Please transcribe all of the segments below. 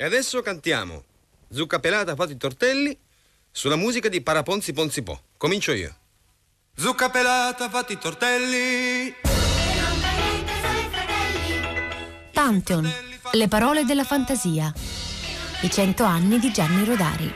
E adesso cantiamo Zucca pelata fatti tortelli sulla musica di Paraponzi Ponzi Po. Comincio io. Zucca pelata fatti tortelli. Pantheon, le parole della fantasia. I cento anni di Gianni Rodari.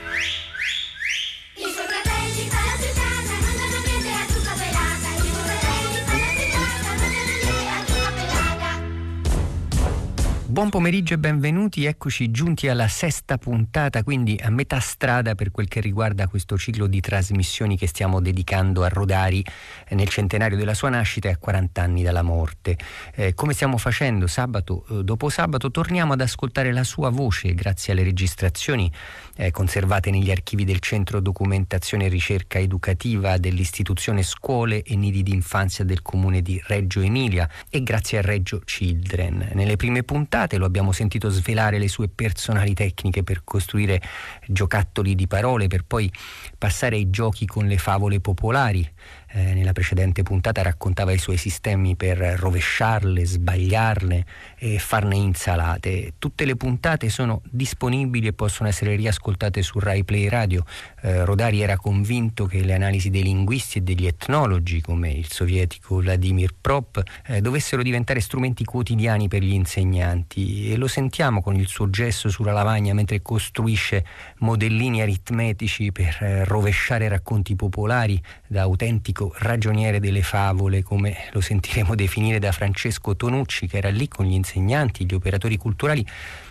Buon pomeriggio e benvenuti, eccoci giunti alla sesta puntata, quindi a metà strada per quel che riguarda questo ciclo di trasmissioni che stiamo dedicando a Rodari eh, nel centenario della sua nascita e a 40 anni dalla morte. Eh, come stiamo facendo sabato eh, dopo sabato, torniamo ad ascoltare la sua voce grazie alle registrazioni eh, conservate negli archivi del Centro Documentazione e Ricerca Educativa dell'istituzione Scuole e Nidi d'infanzia del comune di Reggio Emilia e grazie a Reggio Children. Nelle prime puntate lo abbiamo sentito svelare le sue personali tecniche per costruire giocattoli di parole, per poi passare ai giochi con le favole popolari, eh, nella precedente puntata raccontava i suoi sistemi per rovesciarle, sbagliarle e farne insalate. Tutte le puntate sono disponibili e possono essere riascoltate su Rai Play Radio. Eh, Rodari era convinto che le analisi dei linguisti e degli etnologi, come il sovietico Vladimir Prop, eh, dovessero diventare strumenti quotidiani per gli insegnanti e lo sentiamo con il suo gesto sulla lavagna mentre costruisce modellini aritmetici per eh, rovesciare racconti popolari da autentico ragioniere delle favole, come lo sentiremo definire da Francesco Tonucci, che era lì con gli insegnanti, gli operatori culturali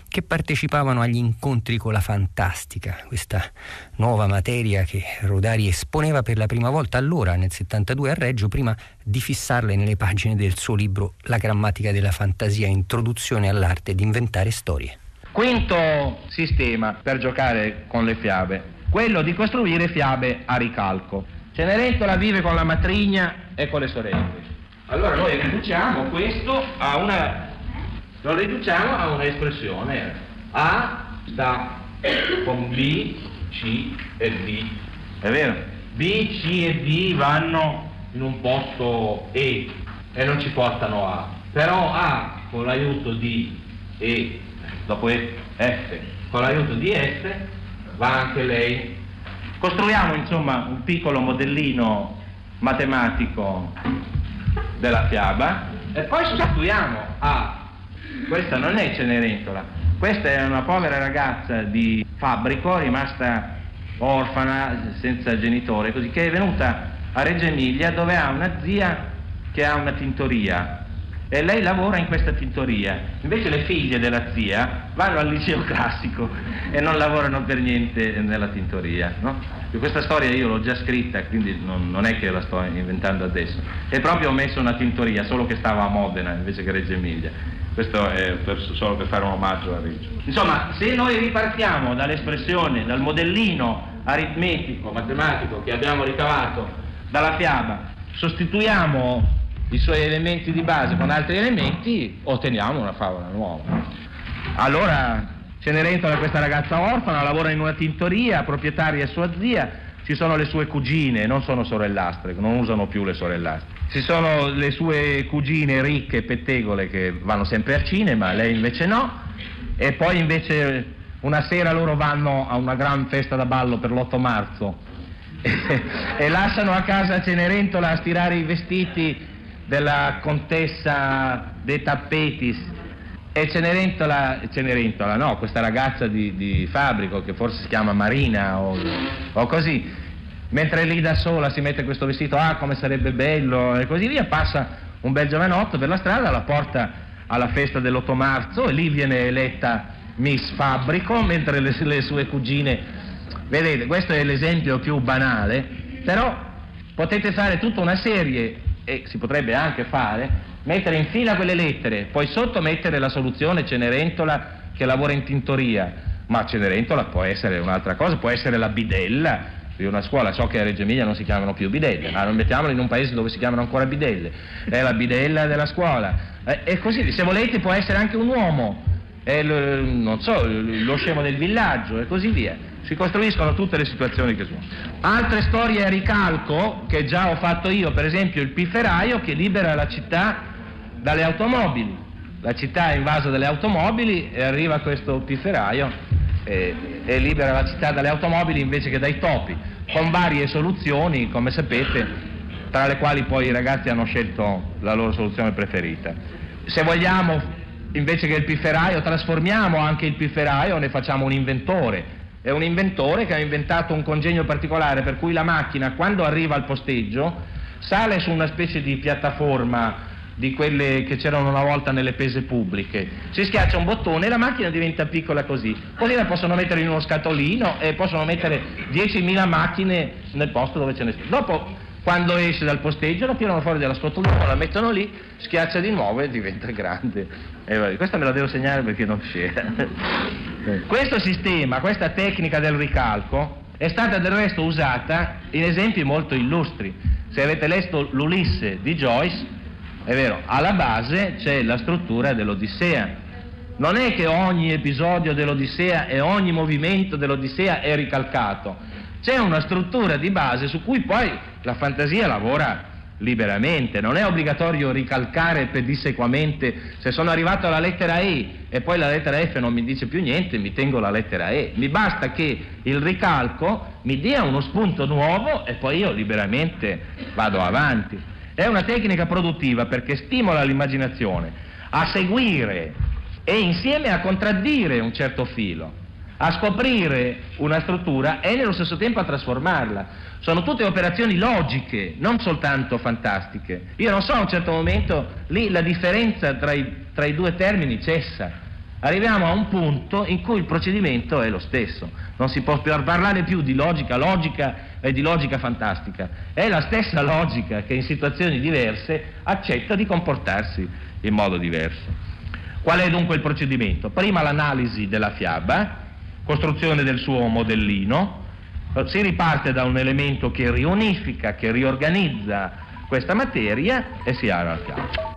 che partecipavano agli incontri con la fantastica, questa nuova materia che Rodari esponeva per la prima volta allora, nel 72 a Reggio, prima di fissarle nelle pagine del suo libro La grammatica della fantasia, introduzione all'arte di inventare storie. Quinto sistema per giocare con le fiabe, quello di costruire fiabe a ricalco. Cenerentola vive con la matrigna e con le sorelle. Allora noi riduciamo questo a una, lo riduciamo a un'espressione. A sta con B, C e D. È vero? B, C e D vanno in un posto E e non ci portano A. Però A con l'aiuto di E, dopo E, F, con l'aiuto di F va anche lei Costruiamo insomma un piccolo modellino matematico della fiaba e poi sostituiamo a questa non è Cenerentola, questa è una povera ragazza di fabbrico rimasta orfana, senza genitore, così che è venuta a Reggio Emilia dove ha una zia che ha una tintoria e lei lavora in questa tintoria. Invece le figlie della zia vanno al liceo classico e non lavorano per niente nella tintoria. No? Questa storia io l'ho già scritta, quindi non, non, è che la sto inventando adesso. E proprio ho messo una tintoria, solo che stava a Modena invece che Reggio Emilia. Questo è per, solo per fare un omaggio a Reggio. Insomma, se noi ripartiamo dall'espressione, dal modellino aritmetico, matematico che abbiamo ricavato dalla fiaba, sostituiamo i suoi elementi di base con altri elementi, otteniamo una favola nuova. Allora Cenerentola è questa ragazza orfana, lavora in una tintoria, proprietaria è sua zia, ci sono le sue cugine, non sono sorellastre, non usano più le sorellastre. Ci sono le sue cugine ricche, pettegole, che vanno sempre al cinema, lei invece no, e poi invece una sera loro vanno a una gran festa da ballo per l'8 marzo e lasciano a casa Cenerentola a stirare i vestiti della contessa De Tappetis e Cenerentola, Cenerentola no, questa ragazza di, di Fabrico che forse si chiama Marina o, o così, mentre lì da sola si mette questo vestito, ah come sarebbe bello e così via, passa un bel giovanotto per la strada, la porta alla festa dell'8 marzo e lì viene eletta Miss Fabrico, mentre le, le sue cugine... Vedete, questo è l'esempio più banale, però potete fare tutta una serie e si potrebbe anche fare, mettere in fila quelle lettere, poi sotto mettere la soluzione Cenerentola che lavora in tintoria, ma Cenerentola può essere un'altra cosa, può essere la bidella di una scuola, so che a Reggio Emilia non si chiamano più bidelle, ma non mettiamolo in un paese dove si chiamano ancora bidelle, è la bidella della scuola, e così, se volete può essere anche un uomo, è lo, non so, lo scemo del villaggio e così via si costruiscono tutte le situazioni che sono. Altre storie a ricalco che già ho fatto io, per esempio il pifferaio che libera la città dalle automobili. la città è invasa dalle automobili e arriva questo pifferaio e, e libera la città dalle automobili invece che dai topi, con varie soluzioni, come sapete, tra le quali poi i ragazzi hanno scelto la loro soluzione preferita. Se vogliamo, invece che il pifferaio, trasformiamo anche il pifferaio, ne facciamo un inventore. È un inventore che ha inventato un congegno particolare per cui la macchina, quando arriva al posteggio, sale su una specie di piattaforma di quelle che c'erano una volta nelle pese pubbliche. Si schiaccia un bottone e la macchina diventa piccola così. Così la possono mettere in uno scatolino e possono mettere 10.000 macchine nel posto dove ce ne sono. Dopo, quando esce dal posteggio, la tirano fuori dalla scatolina, la mettono lì, schiaccia di nuovo e diventa grande. E questa me la devo segnare perché non c'era. Questo sistema, questa tecnica del ricalco, è stata del resto usata in esempi molto illustri. Se avete letto l'Ulisse di Joyce, è vero, alla base c'è la struttura dell'Odissea. Non è che ogni episodio dell'Odissea e ogni movimento dell'Odissea è ricalcato, c'è una struttura di base su cui poi la fantasia lavora liberamente, non è obbligatorio ricalcare pedissequamente, se sono arrivato alla lettera E e poi la lettera F non mi dice più niente, mi tengo la lettera E, mi basta che il ricalco mi dia uno spunto nuovo e poi io liberamente vado avanti. È una tecnica produttiva perché stimola l'immaginazione a seguire e insieme a contraddire un certo filo, a scoprire una struttura e nello stesso tempo a trasformarla. Sono tutte operazioni logiche, non soltanto fantastiche. Io non so a un certo momento lì la differenza tra i, tra i due termini cessa arriviamo a un punto in cui il procedimento è lo stesso, non si può parlare più di logica logica e di logica fantastica, è la stessa logica che in situazioni diverse accetta di comportarsi in modo diverso. Qual è dunque il procedimento? Prima l'analisi della fiaba, costruzione del suo modellino, si riparte da un elemento che riunifica, che riorganizza questa materia e si ha la fiaba.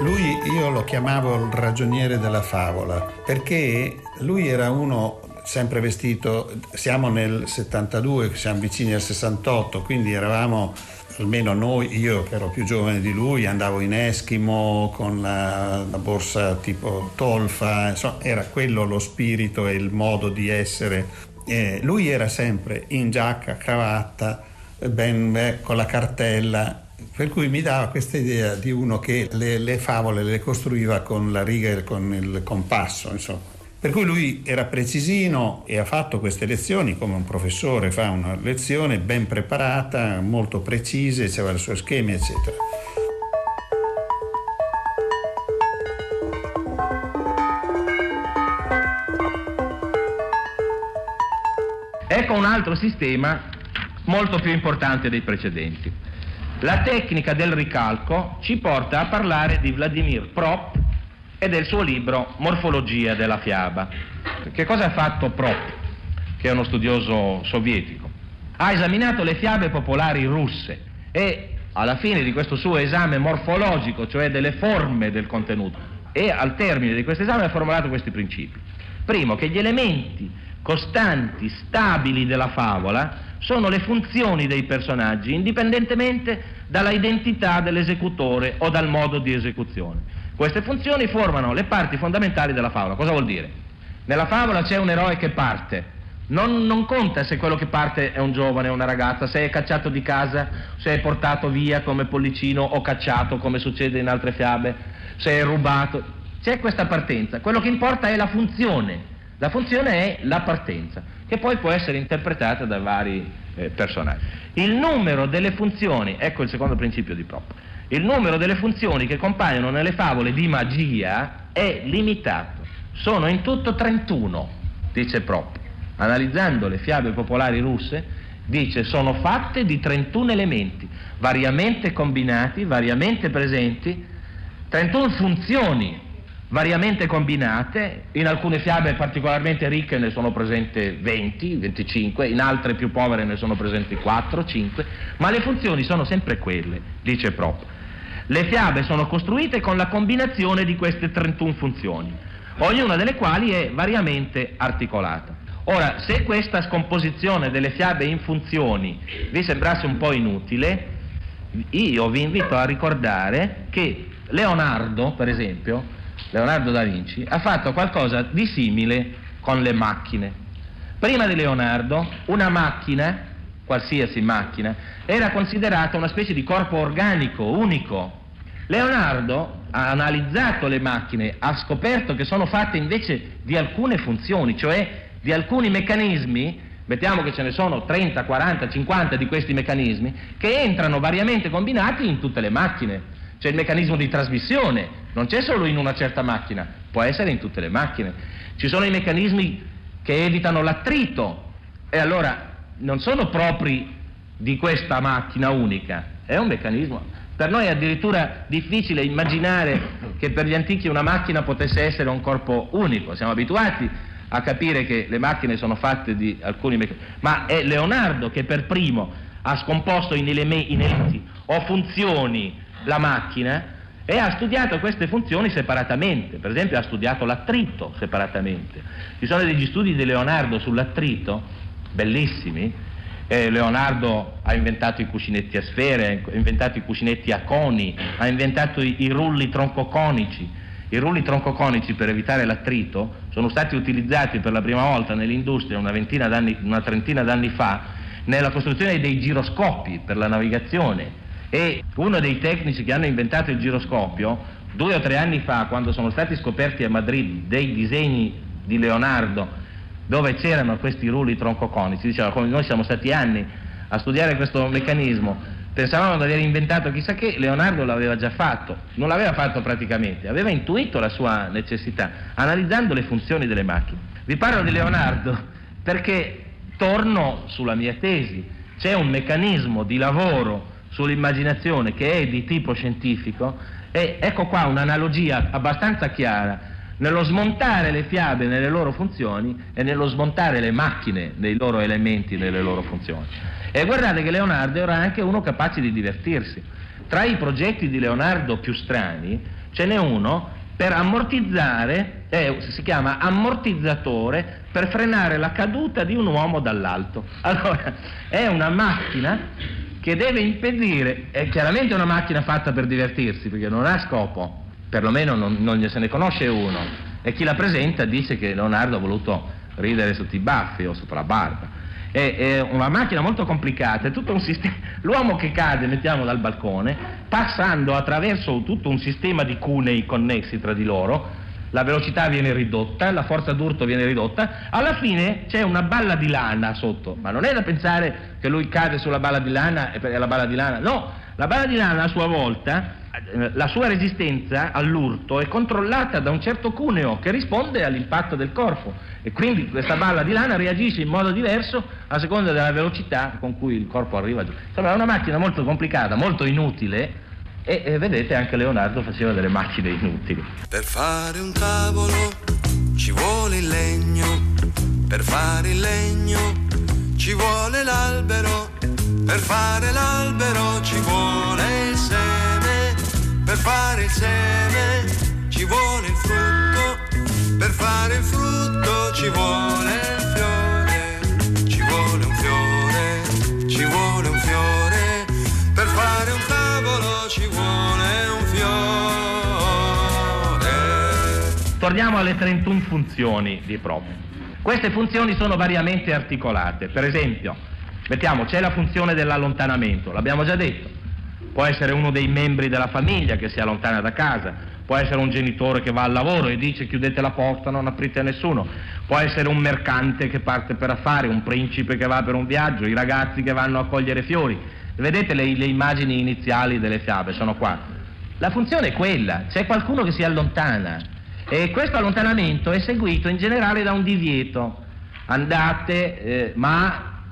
Lui io lo chiamavo il ragioniere della favola perché lui era uno sempre vestito, siamo nel 72, siamo vicini al 68, quindi eravamo almeno noi, io che ero più giovane di lui, andavo in Eskimo con la, la borsa tipo tolfa, insomma era quello lo spirito e il modo di essere. Eh, lui era sempre in giacca, cravatta, ben, eh, con la cartella per cui mi dava questa idea di uno che le, le, favole le costruiva con la riga e con il compasso, insomma. Per cui lui era precisino e ha fatto queste lezioni come un professore fa una lezione ben preparata, molto precise, aveva i suoi schemi, eccetera. Ecco un altro sistema molto più importante dei precedenti. La tecnica del ricalco ci porta a parlare di Vladimir Prop e del suo libro Morfologia della fiaba. Che cosa ha fatto Prop, che è uno studioso sovietico? Ha esaminato le fiabe popolari russe e alla fine di questo suo esame morfologico, cioè delle forme del contenuto, e al termine di questo esame ha formulato questi principi. Primo, che gli elementi costanti, stabili della favola sono le funzioni dei personaggi, indipendentemente dalla identità dell'esecutore o dal modo di esecuzione. Queste funzioni formano le parti fondamentali della favola. Cosa vuol dire? Nella favola c'è un eroe che parte. Non, non conta se quello che parte è un giovane o una ragazza, se è cacciato di casa, se è portato via come pollicino o cacciato come succede in altre fiabe, se è rubato. C'è questa partenza. Quello che importa è la funzione. La funzione è la partenza che poi può essere interpretata da vari eh, personaggi. Il numero delle funzioni, ecco il secondo principio di Prop, il numero delle funzioni che compaiono nelle favole di magia è limitato, sono in tutto 31, dice Prop. Analizzando le fiabe popolari russe, dice sono fatte di 31 elementi, variamente combinati, variamente presenti, 31 funzioni variamente combinate, in alcune fiabe particolarmente ricche ne sono presenti 20, 25, in altre più povere ne sono presenti 4, 5, ma le funzioni sono sempre quelle, dice Prop. Le fiabe sono costruite con la combinazione di queste 31 funzioni, ognuna delle quali è variamente articolata. Ora, se questa scomposizione delle fiabe in funzioni vi sembrasse un po' inutile, io vi invito a ricordare che Leonardo, per esempio, Leonardo da Vinci, ha fatto qualcosa di simile con le macchine. Prima di Leonardo, una macchina, qualsiasi macchina, era considerata una specie di corpo organico, unico. Leonardo ha analizzato le macchine, ha scoperto che sono fatte invece di alcune funzioni, cioè di alcuni meccanismi, mettiamo che ce ne sono 30, 40, 50 di questi meccanismi, che entrano variamente combinati in tutte le macchine. C'è il meccanismo di trasmissione, non c'è solo in una certa macchina, può essere in tutte le macchine. Ci sono i meccanismi che evitano l'attrito e allora non sono propri di questa macchina unica, è un meccanismo. Per noi è addirittura difficile immaginare che per gli antichi una macchina potesse essere un corpo unico, siamo abituati a capire che le macchine sono fatte di alcuni meccanismi, ma è Leonardo che per primo ha scomposto in, elementi o funzioni la macchina e ha studiato queste funzioni separatamente, per esempio ha studiato l'attrito separatamente. Ci sono degli studi di Leonardo sull'attrito, bellissimi, eh, Leonardo ha inventato i cuscinetti a sfere, ha inventato i cuscinetti a coni, ha inventato i, i rulli troncoconici, i rulli troncoconici per evitare l'attrito sono stati utilizzati per la prima volta nell'industria una, una trentina d'anni fa nella costruzione dei giroscopi per la navigazione. E uno dei tecnici che hanno inventato il giroscopio due o tre anni fa quando sono stati scoperti a Madrid dei disegni di Leonardo dove c'erano questi rulli troncoconici. Diceva come noi siamo stati anni a studiare questo meccanismo Pensavamo di aver inventato chissà che, Leonardo l'aveva già fatto, non l'aveva fatto praticamente, aveva intuito la sua necessità, analizzando le funzioni delle macchine. Vi parlo di Leonardo perché torno sulla mia tesi, c'è un meccanismo di lavoro sull'immaginazione che è di tipo scientifico e ecco qua un'analogia abbastanza chiara nello smontare le fiabe nelle loro funzioni e nello smontare le macchine nei loro elementi, nelle loro funzioni. E guardate che Leonardo era anche uno capace di divertirsi. Tra i progetti di Leonardo più strani ce n'è uno per ammortizzare, eh, si chiama ammortizzatore per frenare la caduta di un uomo dall'alto. Allora, è una macchina che deve impedire, è chiaramente una macchina fatta per divertirsi, perché non ha scopo, perlomeno non, non se ne conosce uno, e chi la presenta dice che Leonardo ha voluto ridere sotto i baffi o sopra la barba. È, è una macchina molto complicata, è tutto un sistema, l'uomo che cade, mettiamo dal balcone, passando attraverso tutto un sistema di cunei connessi tra di loro, la velocità viene ridotta, la forza d'urto viene ridotta, alla fine c'è una balla di lana sotto, ma non è da pensare che lui cade sulla balla di lana e la balla di lana, no, la balla di lana a sua volta la sua resistenza all'urto è controllata da un certo cuneo che risponde all'impatto del corpo e quindi questa balla di lana reagisce in modo diverso a seconda della velocità con cui il corpo arriva giù. Insomma è una macchina molto complicata, molto inutile e, e vedete anche Leonardo faceva delle macchine inutili. Per fare un tavolo ci vuole il legno, per fare il legno ci vuole l'albero, per fare l'albero ci vuole fare il seme ci vuole il frutto, per fare il frutto ci vuole il fiore, ci vuole un fiore, ci vuole un fiore, per fare un tavolo ci vuole un fiore. Torniamo alle 31 funzioni di proprio. Queste funzioni sono variamente articolate, per esempio, mettiamo c'è la funzione dell'allontanamento, l'abbiamo già detto può essere uno dei membri della famiglia che si allontana da casa, può essere un genitore che va al lavoro e dice chiudete la porta, non aprite a nessuno, può essere un mercante che parte per affari, un principe che va per un viaggio, i ragazzi che vanno a cogliere fiori. Vedete le, le immagini iniziali delle fiabe, sono qua. La funzione è quella, c'è qualcuno che si allontana e questo allontanamento è seguito in generale da un divieto. Andate, eh, ma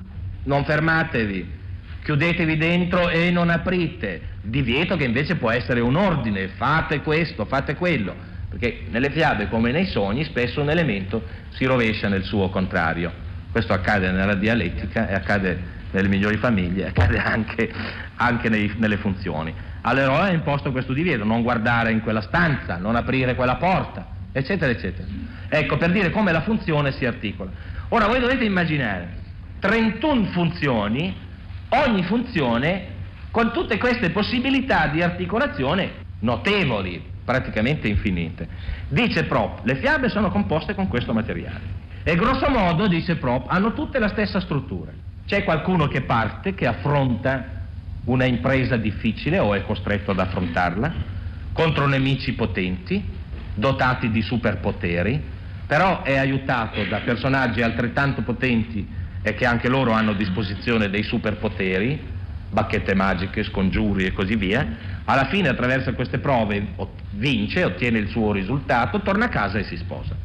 non fermatevi, chiudetevi dentro e non aprite. Divieto che invece può essere un ordine, fate questo, fate quello, perché nelle fiabe come nei sogni spesso un elemento si rovescia nel suo contrario. Questo accade nella dialettica e accade nelle migliori famiglie, accade anche, anche nei, nelle funzioni. All'eroe è imposto questo divieto, non guardare in quella stanza, non aprire quella porta, eccetera, eccetera. Ecco, per dire come la funzione si articola. Ora voi dovete immaginare 31 funzioni, ogni funzione con tutte queste possibilità di articolazione notevoli, praticamente infinite. Dice Prop, le fiabe sono composte con questo materiale. E grosso modo, dice Prop, hanno tutte la stessa struttura. C'è qualcuno che parte, che affronta una impresa difficile o è costretto ad affrontarla, contro nemici potenti, dotati di superpoteri, però è aiutato da personaggi altrettanto potenti e che anche loro hanno a disposizione dei superpoteri, bacchette magiche, scongiuri e così via. Alla fine attraverso queste prove vince, ottiene il suo risultato, torna a casa e si sposa.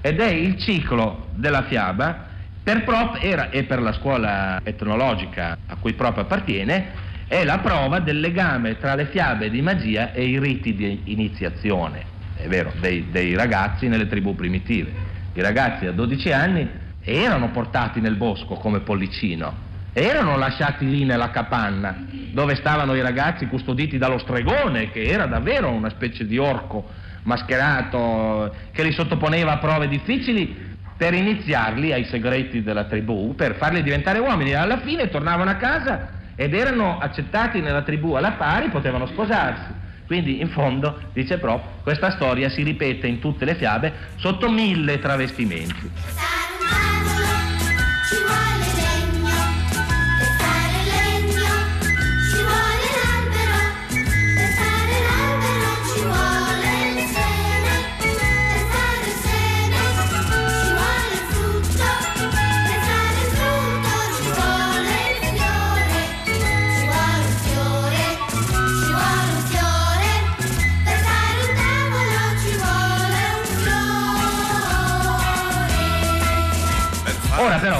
Ed è il ciclo della fiaba per Prop era, e per la scuola etnologica a cui Prop appartiene, è la prova del legame tra le fiabe di magia e i riti di iniziazione, è vero, dei, dei ragazzi nelle tribù primitive. I ragazzi a 12 anni erano portati nel bosco come pollicino, erano lasciati lì nella capanna dove stavano i ragazzi custoditi dallo stregone, che era davvero una specie di orco mascherato che li sottoponeva a prove difficili per iniziarli ai segreti della tribù, per farli diventare uomini. Alla fine tornavano a casa ed erano accettati nella tribù alla pari, potevano sposarsi. Quindi in fondo, dice Pro, questa storia si ripete in tutte le fiabe sotto mille travestimenti.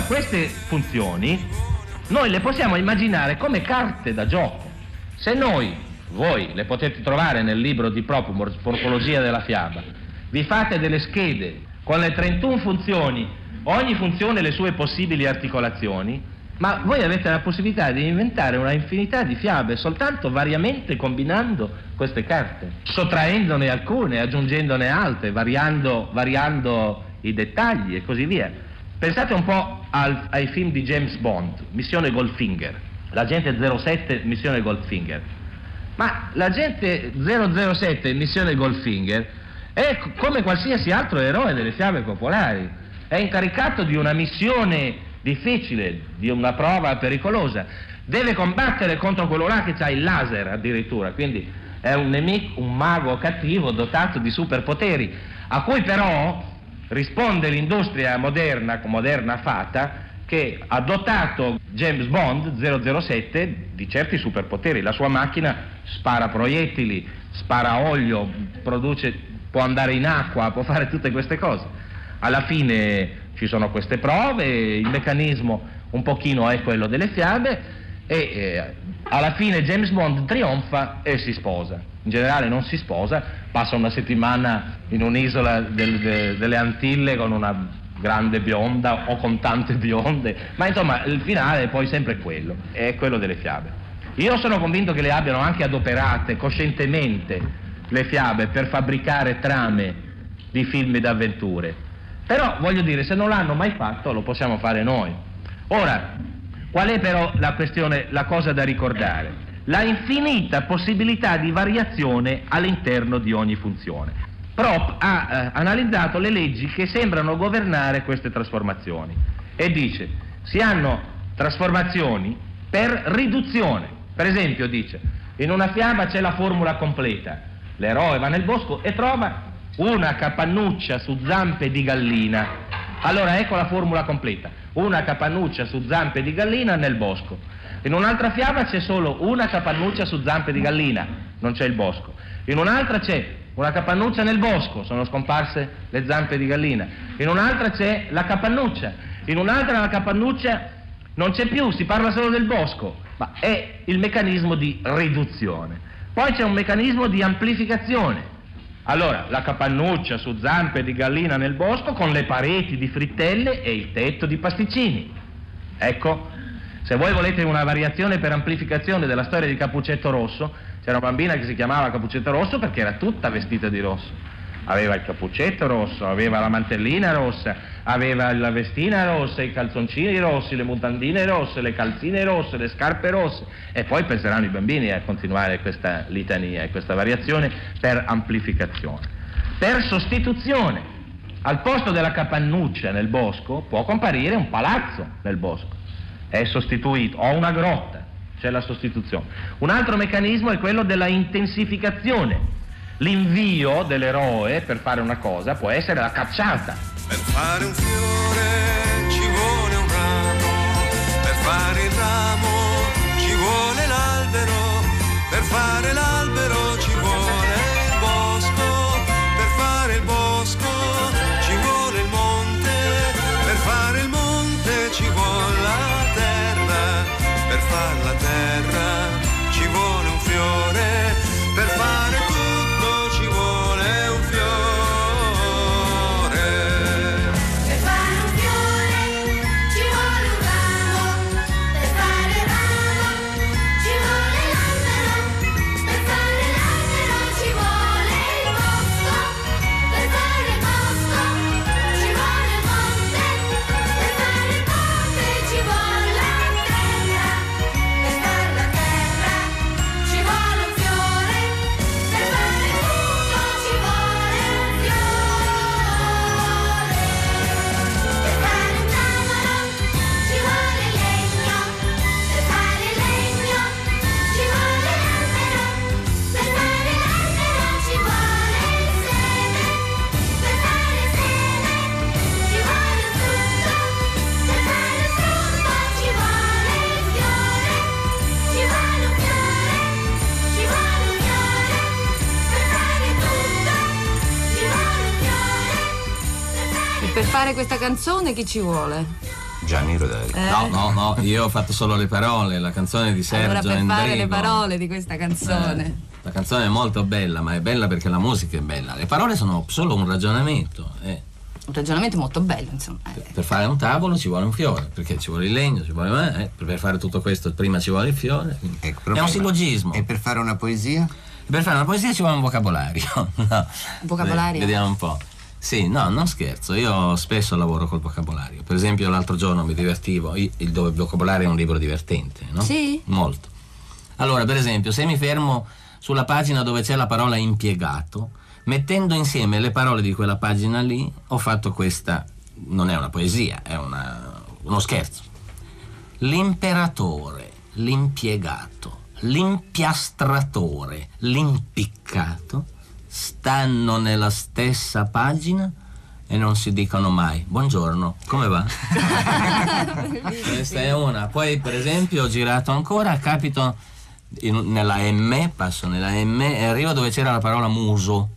Queste funzioni noi le possiamo immaginare come carte da gioco. Se noi, voi le potete trovare nel libro di Propo, Morfologia della fiaba, vi fate delle schede con le 31 funzioni, ogni funzione le sue possibili articolazioni, ma voi avete la possibilità di inventare una infinità di fiabe soltanto variamente combinando queste carte, sottraendone alcune, aggiungendone altre, variando, variando i dettagli e così via. Pensate un po' al, ai film di James Bond, Missione Goldfinger, l'agente 07, Missione Goldfinger. Ma l'agente 007, Missione Goldfinger, è come qualsiasi altro eroe delle fiabe popolari. È incaricato di una missione difficile, di una prova pericolosa. Deve combattere contro quello là che ha il laser addirittura, quindi è un nemico, un mago cattivo dotato di superpoteri, a cui però risponde l'industria moderna, moderna fatta, che ha dotato James Bond 007 di certi superpoteri. La sua macchina spara proiettili, spara olio, produce, può andare in acqua, può fare tutte queste cose. Alla fine ci sono queste prove, il meccanismo un pochino è quello delle fiabe e eh, alla fine James Bond trionfa e si sposa. In generale non si sposa, passa una settimana in un'isola del, de, delle Antille con una grande bionda o con tante bionde, ma insomma il finale è poi sempre quello, è quello delle fiabe. Io sono convinto che le abbiano anche adoperate coscientemente le fiabe per fabbricare trame di film d'avventure, però voglio dire, se non l'hanno mai fatto lo possiamo fare noi. Ora, qual è però la questione, la cosa da ricordare? La infinita possibilità di variazione all'interno di ogni funzione. Prop ha eh, analizzato le leggi che sembrano governare queste trasformazioni e dice si hanno trasformazioni per riduzione. Per esempio dice in una fiaba c'è la formula completa, l'eroe va nel bosco e trova una capannuccia su zampe di gallina. Allora ecco la formula completa, una capannuccia su zampe di gallina nel bosco. In un'altra fiaba c'è solo una capannuccia su zampe di gallina, non c'è il bosco. In un'altra c'è una capannuccia nel bosco, sono scomparse le zampe di gallina. In un'altra c'è la capannuccia, in un'altra la capannuccia non c'è più, si parla solo del bosco, ma è il meccanismo di riduzione. Poi c'è un meccanismo di amplificazione. Allora, la capannuccia su zampe di gallina nel bosco con le pareti di frittelle e il tetto di pasticcini. Ecco, se voi volete una variazione per amplificazione della storia di Capuccetto Rosso, c'era una bambina che si chiamava Capuccetto Rosso perché era tutta vestita di rosso. Aveva il cappuccetto rosso, aveva la mantellina rossa, aveva la vestina rossa, i calzoncini rossi, le mutandine rosse, le calzine rosse, le scarpe rosse e poi penseranno i bambini a continuare questa litania e questa variazione per amplificazione. Per sostituzione, al posto della capannuccia nel bosco può comparire un palazzo nel bosco, è sostituito, o una grotta, c'è la sostituzione. Un altro meccanismo è quello della intensificazione. L'invio dell'eroe per fare una cosa può essere la cacciata. Per fare un fiore ci vuole un ramo, per fare il ramo ci vuole l'albero, per fare l'albero ci vuole il bosco, per fare il bosco ci vuole il monte, per fare il monte ci vuole la terra, per fare la terra ci vuole un fiore, questa canzone chi ci vuole? Gianni Rodari. Eh? No, no, no, io ho fatto solo le parole, la canzone di Sergio allora per fare le Endrigo. parole di questa canzone. Eh, la canzone è molto bella, ma è bella perché la musica è bella. Le parole sono solo un ragionamento. eh. Un ragionamento molto bello, insomma. Eh, Per fare un tavolo ci vuole un fiore, perché ci vuole il legno, ci vuole. eh, per fare tutto questo prima ci vuole il fiore. Ecco, è proprio- un sillogismo. E per fare una poesia? Per fare una poesia ci vuole un vocabolario. no. vocabolario? Beh, Vediamo un po'. Sì, no, non scherzo, io spesso lavoro col vocabolario. Per esempio l'altro giorno mi divertivo, il, vocabolario è un libro divertente, no? Sì? Molto. Allora, per esempio, se mi fermo sulla pagina dove c'è la parola impiegato, mettendo insieme le parole di quella pagina lì, ho fatto questa, non è una poesia, è una- uno scherzo. L'imperatore, l'impiegato, l'impiastratore, l'impiccato stanno nella stessa pagina e non si dicono mai buongiorno, come va? Questa è una. Poi per esempio ho girato ancora, capito in- nella M, passo nella M e arrivo dove c'era la parola muso.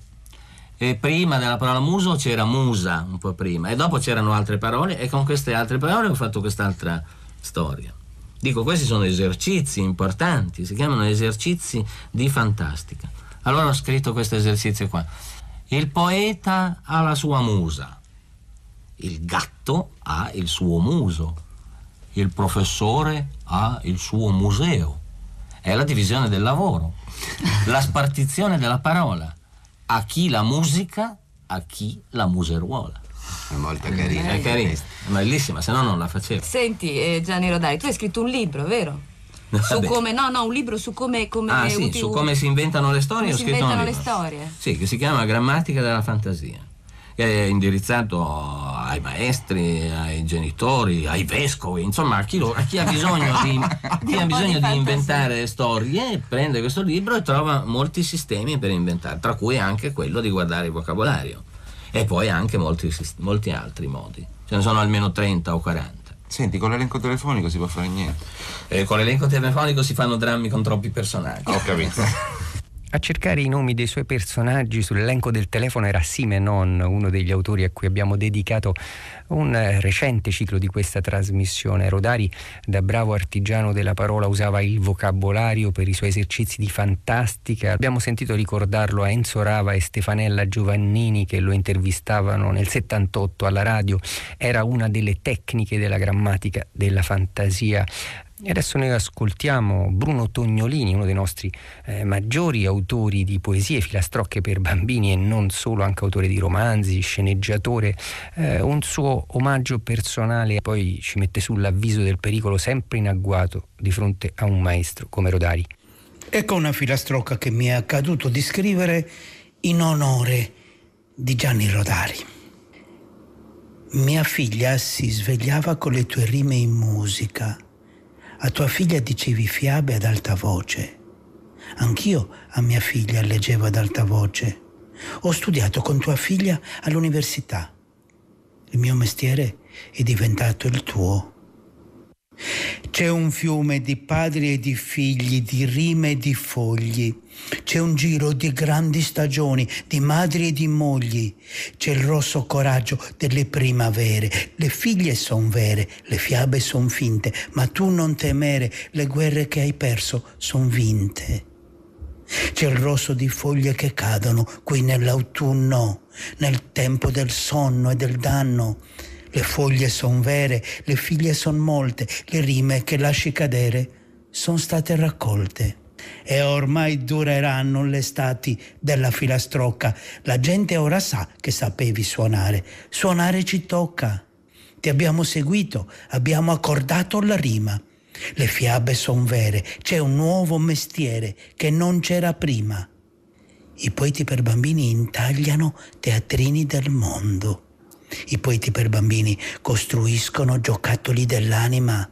E prima della parola muso c'era musa, un po' prima, e dopo c'erano altre parole e con queste altre parole ho fatto quest'altra storia. Dico, questi sono esercizi importanti, si chiamano esercizi di fantastica. Allora ho scritto questo esercizio qua. Il poeta ha la sua musa, il gatto ha il suo muso, il professore ha il suo museo. È la divisione del lavoro, la spartizione della parola. A chi la musica, a chi la museruola. È molto carina. È carina, è bellissima, se no non la facevo. Senti, eh, Gianni Rodari, tu hai scritto un libro, vero? Su come, no, no, un libro su come, come Ah sì, uti- su come si inventano le storie come ho si inventano le storie. Sì, che si chiama Grammatica della fantasia. Che è indirizzato ai maestri, ai genitori, ai vescovi, insomma a chi, lo- a chi ha bisogno di, chi ha bisogno di di inventare storie, prende questo libro e trova molti sistemi per inventare, tra cui anche quello di guardare il vocabolario. E poi anche molti, molti altri modi. Ce ne sono almeno 30 o 40. Senti, con l'elenco telefonico si può fare niente. E con l'elenco telefonico si fanno drammi con troppi personaggi. Ho capito. A cercare i nomi dei suoi personaggi sull'elenco del telefono era Simenon, uno degli autori a cui abbiamo dedicato un eh, recente ciclo di questa trasmissione. Rodari, da bravo artigiano della parola, usava il vocabolario per i suoi esercizi di fantastica. Abbiamo sentito ricordarlo a Enzo Rava e Stefanella Giovannini che lo intervistavano nel 78 alla radio. Era una delle tecniche della grammatica della fantasia. E adesso noi ascoltiamo Bruno Tognolini, uno dei nostri eh, maggiori autori di poesie, filastrocche per bambini e non solo, anche autore di romanzi, sceneggiatore, eh, un suo omaggio personale, poi ci mette sull'avviso del pericolo sempre in agguato di fronte a un maestro come Rodari. Ecco una filastrocca che mi è accaduto di scrivere in onore di Gianni Rodari. Mia figlia si svegliava con le tue rime in musica. A tua figlia dicevi fiabe ad alta voce. Anch'io a mia figlia leggevo ad alta voce. Ho studiato con tua figlia all'università. Il mio mestiere è diventato il tuo. C'è un fiume di padri e di figli, di rime e di fogli. C'è un giro di grandi stagioni, di madri e di mogli. C'è il rosso coraggio delle primavere. Le figlie son vere, le fiabe son finte, ma tu non temere, le guerre che hai perso son vinte. C'è il rosso di foglie che cadono qui nell'autunno, nel tempo del sonno e del danno. Le foglie son vere, le figlie son molte, le rime che lasci cadere son state raccolte. E ormai dureranno le estati della filastrocca. La gente ora sa che sapevi suonare. Suonare ci tocca. Ti abbiamo seguito, abbiamo accordato la rima. Le fiabe son vere, c'è un nuovo mestiere che non c'era prima. I poeti per bambini intagliano teatrini del mondo. I poeti per bambini costruiscono giocattoli dell'anima.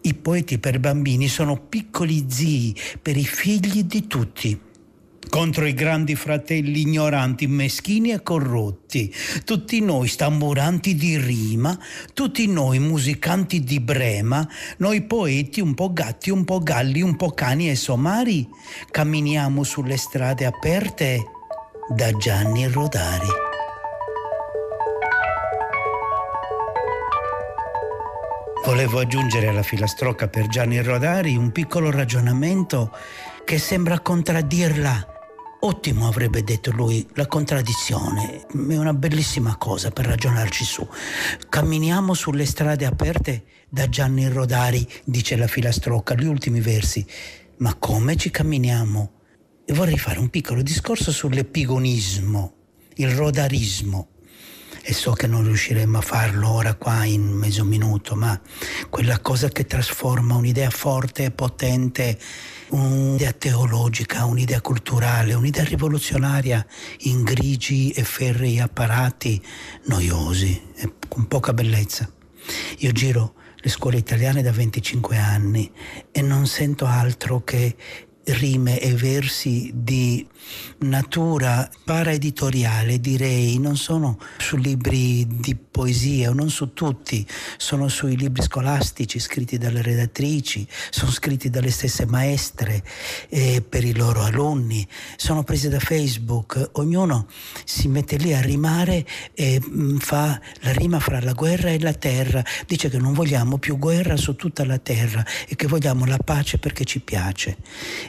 I poeti per bambini sono piccoli zii per i figli di tutti. Contro i grandi fratelli ignoranti, meschini e corrotti, tutti noi stamburanti di rima, tutti noi musicanti di brema, noi poeti un po' gatti, un po' galli, un po' cani e somari, camminiamo sulle strade aperte da Gianni Rodari. Volevo aggiungere alla filastrocca per Gianni Rodari un piccolo ragionamento che sembra contraddirla. Ottimo avrebbe detto lui, la contraddizione è una bellissima cosa per ragionarci su. Camminiamo sulle strade aperte da Gianni Rodari, dice la filastrocca, gli ultimi versi. Ma come ci camminiamo? E vorrei fare un piccolo discorso sull'epigonismo, il rodarismo e so che non riusciremo a farlo ora qua in mezzo minuto, ma quella cosa che trasforma un'idea forte e potente, un'idea teologica, un'idea culturale, un'idea rivoluzionaria in grigi e ferrei apparati noiosi e con poca bellezza. Io giro le scuole italiane da 25 anni e non sento altro che rime e versi di natura paraeditoriale, direi, non sono su libri di poesia, non su tutti, sono sui libri scolastici scritti dalle redattrici, sono scritti dalle stesse maestre eh, per i loro alunni, sono presi da Facebook, ognuno si mette lì a rimare e mh, fa la rima fra la guerra e la terra, dice che non vogliamo più guerra su tutta la terra e che vogliamo la pace perché ci piace.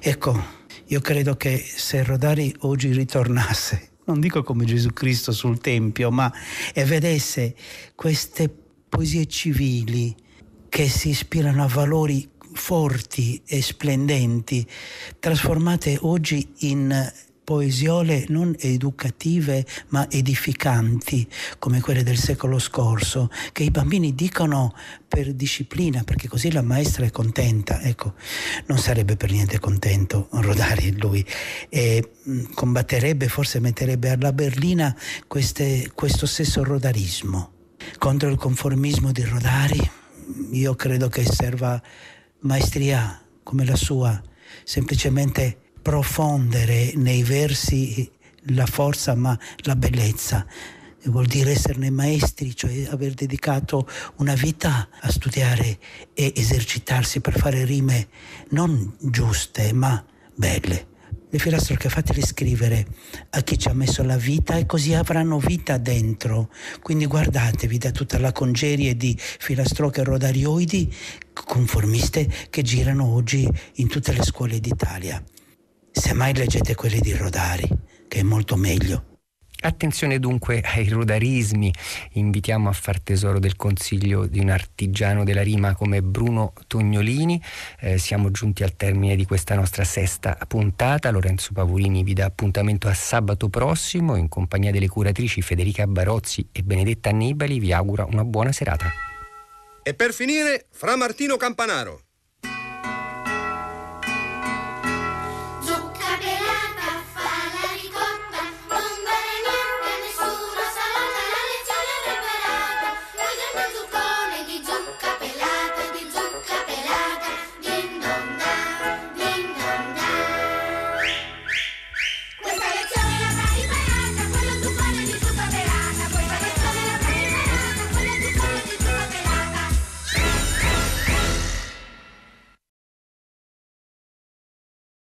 Ecco, io credo che se Rodari oggi ritornasse, non dico come Gesù Cristo sul Tempio, ma e vedesse queste poesie civili che si ispirano a valori forti e splendenti, trasformate oggi in poesiole non educative ma edificanti come quelle del secolo scorso, che i bambini dicono per disciplina, perché così la maestra è contenta. Ecco, non sarebbe per niente contento Rodari lui e mh, combatterebbe, forse metterebbe alla berlina queste- questo stesso rodarismo. Contro il conformismo di Rodari, io credo che serva maestria come la sua, semplicemente profondere nei versi la forza ma la bellezza. Vuol dire esserne maestri, cioè aver dedicato una vita a studiare e esercitarsi per fare rime non giuste ma belle. Le filastrocche fatele scrivere a chi ci ha messo la vita e così avranno vita dentro. Quindi guardatevi da tutta la congerie di filastrocche rodarioidi conformiste che girano oggi in tutte le scuole d'Italia. Semmai leggete quelli di Rodari, che è molto meglio. Attenzione dunque ai rodarismi, invitiamo a far tesoro del consiglio di un artigiano della rima come Bruno Tognolini. Eh, siamo giunti al termine di questa nostra sesta puntata. Lorenzo Pavorini vi dà appuntamento a sabato prossimo in compagnia delle curatrici Federica Barozzi e Benedetta Annibali. Vi augura una buona serata. E per finire, Fra Martino Campanaro.